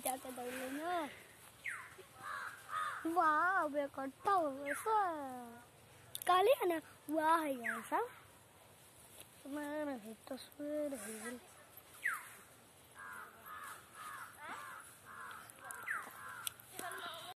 hati-hati dulunya. Wow, bekor tahu besar. Kalian wah ya, sama. Mana itu sudah